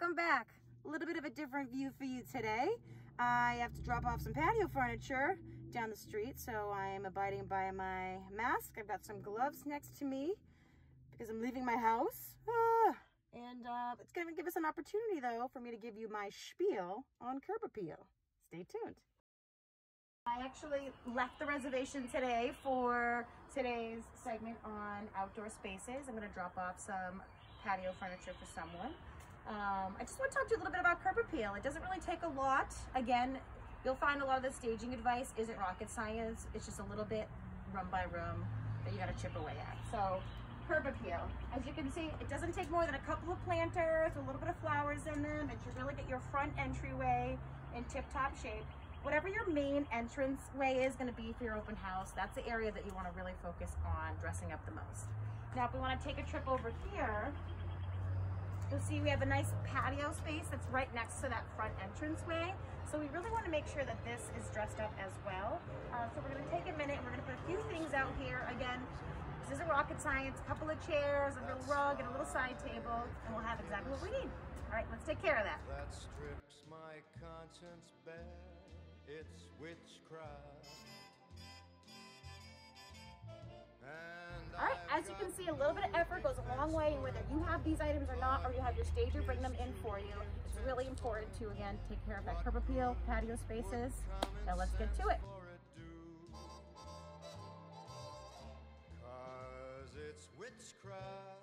welcome back. A little bit of a different view for you today. I have to drop off some patio furniture down the street, so I am abiding by my mask. I've got some gloves next to me because I'm leaving my house. Ah, and uh, it's going to give us an opportunity, though, for me to give you my spiel on curb appeal. Stay tuned. I actually left the reservation today for today's segment on outdoor spaces. I'm going to drop off some patio furniture for someone. Um, I just want to talk to you a little bit about curb appeal. It doesn't really take a lot. Again, you'll find a lot of the staging advice isn't rocket science. It's just a little bit room by room that you got to chip away at. So curb appeal. As you can see, it doesn't take more than a couple of planters, a little bit of flowers in them, and to really get your front entryway in tip-top shape. Whatever your main entrance way is gonna be for your open house, that's the area that you wanna really focus on dressing up the most. Now, if we wanna take a trip over here, You'll see we have a nice patio space that's right next to that front entranceway. So we really want to make sure that this is dressed up as well. Uh, so we're going to take a minute. And we're going to put a few things out here. Again, this isn't rocket science. A couple of chairs, a little rug, and a little side table, and we'll have exactly what we need. All right, let's take care of that. That strips my conscience bare. It's witchcraft. And All right, as you can see, a little bit of effort a way, whether you have these items or not, or you have your stager bring them in for you, it's really important to, again, take care of that curb appeal, patio spaces. Now let's get to it. It's witchcraft.